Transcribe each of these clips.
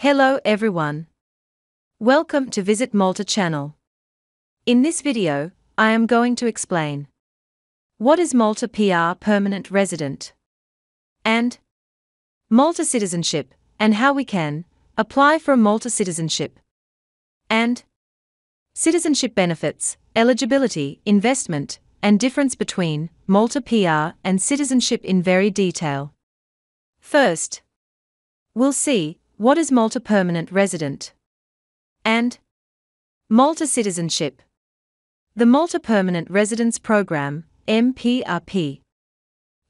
Hello everyone. Welcome to Visit Malta channel. In this video, I am going to explain what is Malta PR permanent resident and Malta citizenship and how we can apply for a Malta citizenship and citizenship benefits, eligibility, investment, and difference between Malta PR and citizenship in very detail. First, we'll see what is Malta permanent resident and Malta citizenship. The Malta Permanent Residence Program, MPRP,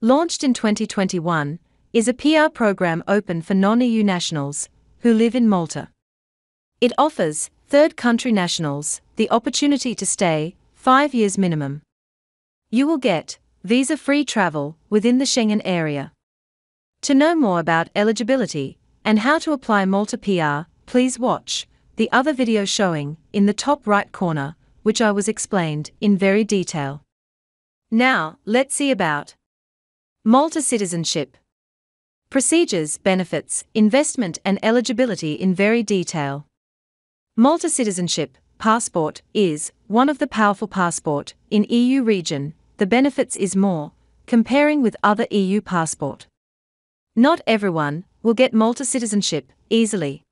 launched in 2021, is a PR program open for non EU nationals who live in Malta. It offers third country nationals the opportunity to stay five years minimum. You will get visa free travel within the Schengen area. To know more about eligibility and how to apply Malta PR, please watch the other video showing in the top right corner, which I was explained in very detail. Now, let's see about Malta citizenship. Procedures, benefits, investment, and eligibility in very detail. Malta citizenship passport is one of the powerful passport in EU region. The benefits is more comparing with other EU passport. Not everyone will get Malta citizenship easily.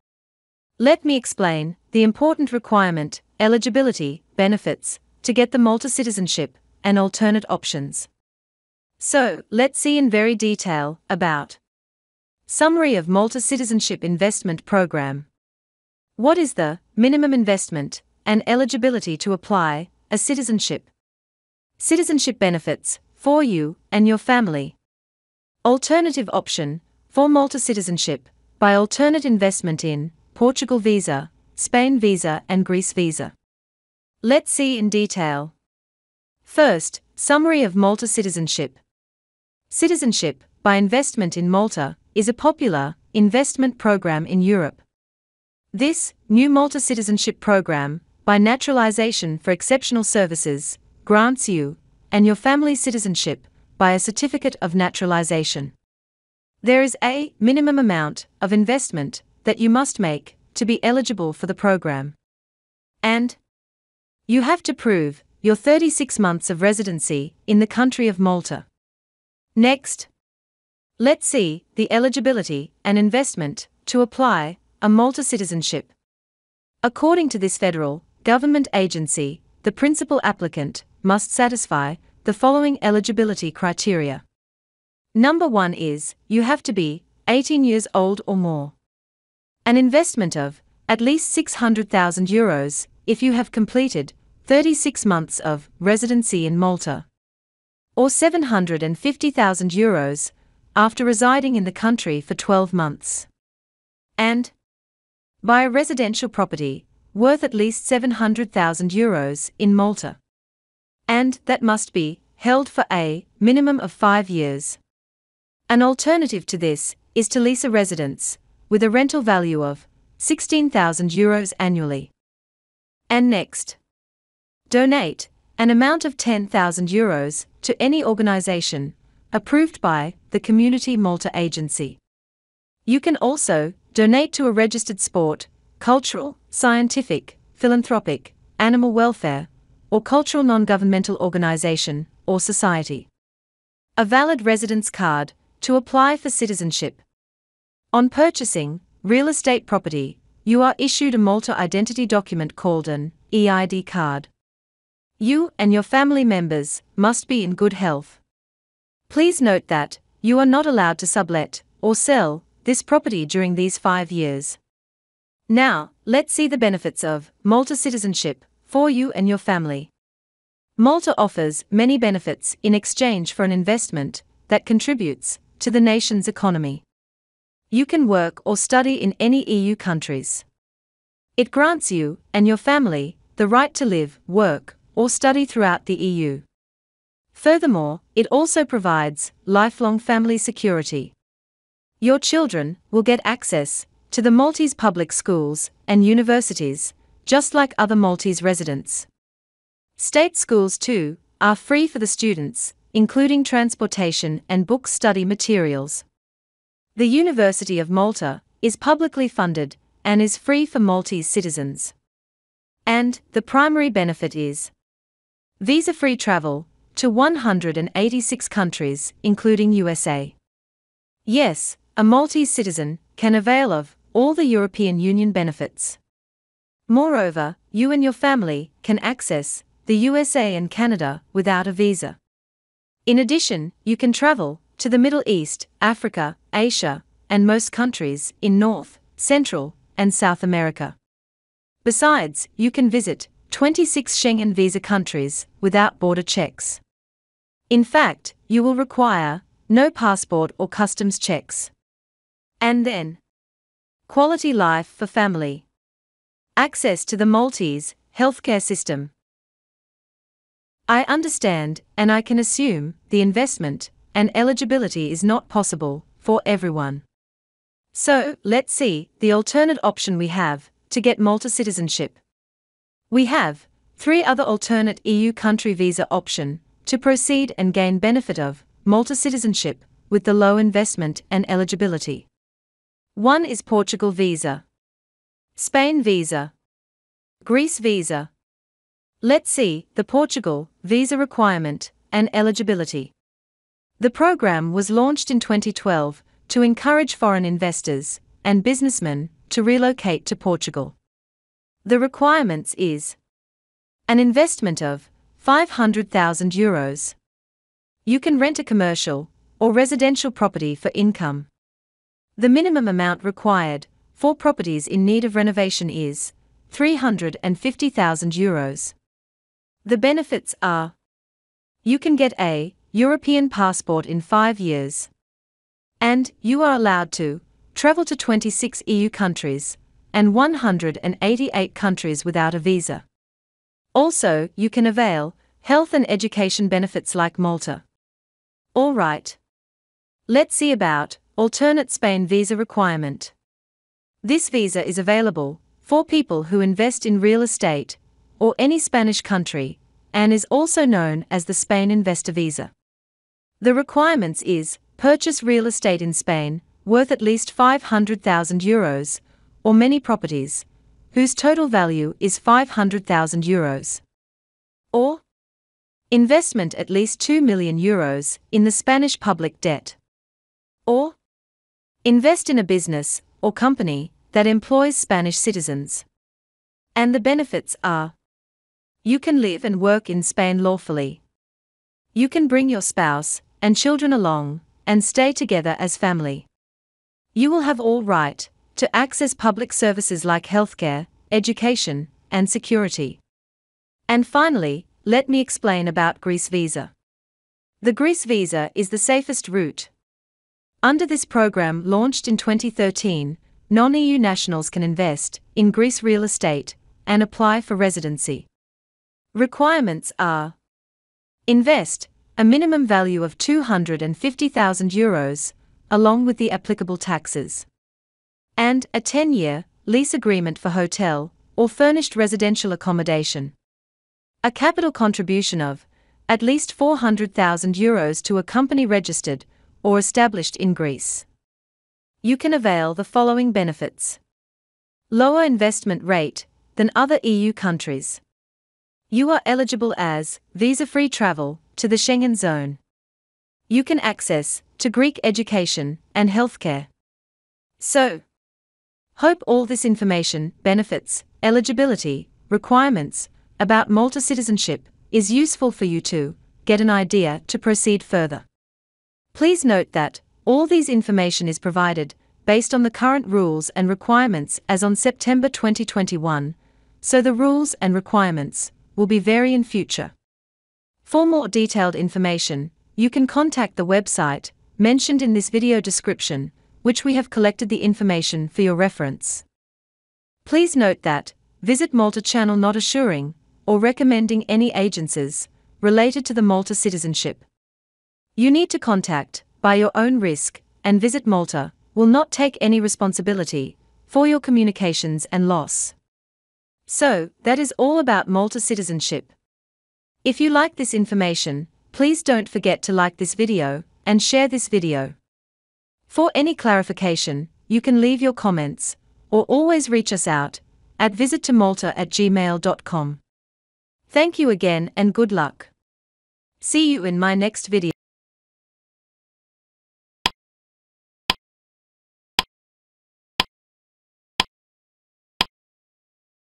Let me explain the important requirement, eligibility, benefits to get the Malta citizenship and alternate options. So, let's see in very detail about Summary of Malta Citizenship Investment Program. What is the minimum investment and eligibility to apply a citizenship? Citizenship benefits for you and your family. Alternative option for Malta citizenship by alternate investment in Portugal visa, Spain visa, and Greece visa. Let's see in detail. First, summary of Malta citizenship. Citizenship by investment in Malta is a popular investment program in Europe. This new Malta Citizenship Program, by naturalization for exceptional services, grants you and your family citizenship by a certificate of naturalization. There is a minimum amount of investment that you must make to be eligible for the program. And you have to prove your 36 months of residency in the country of Malta. Next, let's see the eligibility and investment to apply a Malta citizenship. According to this federal government agency, the principal applicant must satisfy the following eligibility criteria. Number 1 is you have to be 18 years old or more. An investment of at least 600,000 euros if you have completed 36 months of residency in Malta, or 750,000 euros after residing in the country for 12 months. And buy a residential property worth at least 700,000 euros in Malta. And that must be held for a minimum of five years. An alternative to this is to lease a residence with a rental value of 16,000 euros annually. And next, donate an amount of 10,000 euros to any organization approved by the Community Malta Agency. You can also donate to a registered sport, cultural, scientific, philanthropic, animal welfare, or cultural non governmental organization or society. A valid residence card to apply for citizenship. On purchasing real estate property, you are issued a Malta identity document called an EID card. You and your family members must be in good health. Please note that you are not allowed to sublet or sell this property during these five years. Now, let's see the benefits of Malta citizenship for you and your family. Malta offers many benefits in exchange for an investment that contributes to the nation's economy. You can work or study in any EU countries. It grants you and your family the right to live, work, or study throughout the EU. Furthermore, it also provides lifelong family security. Your children will get access to the Maltese public schools and universities, just like other Maltese residents. State schools, too, are free for the students, including transportation and book study materials. The University of Malta is publicly funded and is free for Maltese citizens. And the primary benefit is visa free travel to 186 countries, including USA. Yes, a Maltese citizen can avail of all the European Union benefits. Moreover, you and your family can access the USA and Canada without a visa. In addition, you can travel to the Middle East, Africa, Asia, and most countries in North, Central, and South America. Besides, you can visit 26 Schengen visa countries without border checks. In fact, you will require no passport or customs checks. And then, quality life for family. Access to the Maltese healthcare system. I understand, and I can assume, the investment and eligibility is not possible for everyone. So, let's see the alternate option we have to get Malta citizenship. We have three other alternate EU country visa option to proceed and gain benefit of Malta citizenship with the low investment and eligibility. One is Portugal visa, Spain visa, Greece visa. Let's see the Portugal visa requirement and eligibility. The program was launched in 2012 to encourage foreign investors and businessmen to relocate to Portugal. The requirements is an investment of 500,000 euros. You can rent a commercial or residential property for income. The minimum amount required for properties in need of renovation is 350,000 euros. The benefits are you can get a European passport in five years, and you are allowed to travel to 26 EU countries and 188 countries without a visa. Also, you can avail health and education benefits like Malta. All right. Let's see about alternate Spain visa requirement. This visa is available for people who invest in real estate or any Spanish country and is also known as the Spain Investor Visa. The requirements is purchase real estate in Spain worth at least 500,000 euros or many properties whose total value is 500,000 euros or investment at least 2 million euros in the Spanish public debt or invest in a business or company that employs Spanish citizens. And the benefits are you can live and work in Spain lawfully. You can bring your spouse and children along and stay together as family. You will have all right to access public services like healthcare, education, and security. And finally, let me explain about Greece Visa. The Greece Visa is the safest route. Under this program launched in 2013, non EU nationals can invest in Greece real estate and apply for residency. Requirements are Invest a minimum value of 250,000 euros, along with the applicable taxes, and a 10 year lease agreement for hotel or furnished residential accommodation. A capital contribution of at least 400,000 euros to a company registered or established in Greece you can avail the following benefits lower investment rate than other EU countries. You are eligible as visa free travel to the Schengen zone. You can access to Greek education and healthcare. So, hope all this information, benefits, eligibility, requirements about Malta citizenship is useful for you to get an idea to proceed further. Please note that all these information is provided based on the current rules and requirements as on September 2021, so the rules and requirements will be vary in future. For more detailed information, you can contact the website mentioned in this video description, which we have collected the information for your reference. Please note that Visit Malta channel not assuring or recommending any agencies related to the Malta citizenship. You need to contact by your own risk, and Visit Malta will not take any responsibility for your communications and loss. So, that is all about Malta citizenship. If you like this information, please don't forget to like this video and share this video. For any clarification, you can leave your comments or always reach us out at visittomalta at gmail.com. Thank you again and good luck. See you in my next video.